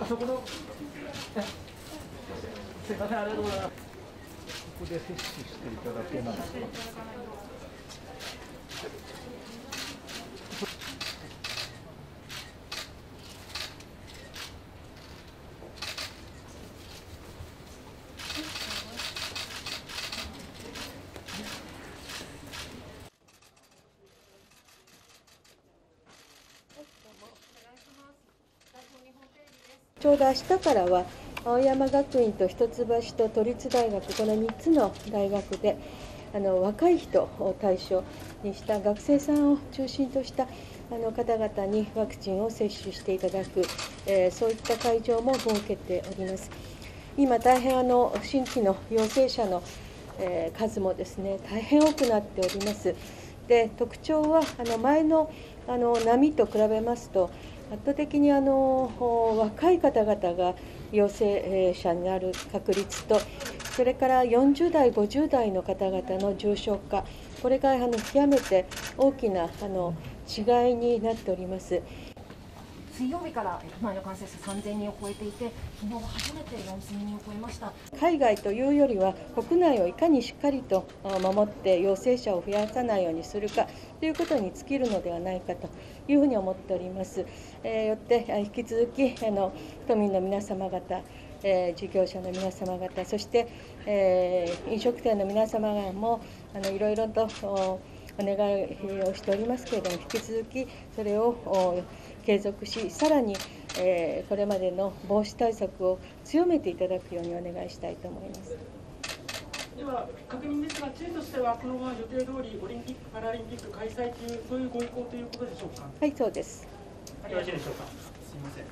あそこの。すいません、ありがとうございます。ここで接種していただけますか？ちょうど明日からは青山学院と一橋と都立大学この3つの大学であの若い人を対象にした学生さんを中心としたあの方々にワクチンを接種していただく、えーそういった会場も設けております。今大変あの新規の陽性者の、えー数もですね大変多くなっております。で特徴はあの前のあの波と比べますと圧倒的にあの若い方々が陽性者になる確率とそれから40代、50代の方々の重症化これがあの極めて大きなあの違いになっております。水曜日から都内の感染者3000人を超えていて、昨日初めて4000人を超えました。海外というよりは国内をいかにしっかりと守って陽性者を増やさないようにするかということに尽きるのではないかというふうに思っております。えーよって引き続きあの都民の皆様方えー事業者の皆様方、そして、えー飲食店の皆様もあのいろいろとおお願いをしておりますけれども、引き続きそれをお継続し、さらに、えーこれまでの防止対策を強めていただくようにお願いしたいと思います。では確認ですが、知事としてはこのまま予定通りオリンピック・パラリンピック開催というそういうご意向ということでしょうか？はい、そうです。よろしいでしょうか。すみません。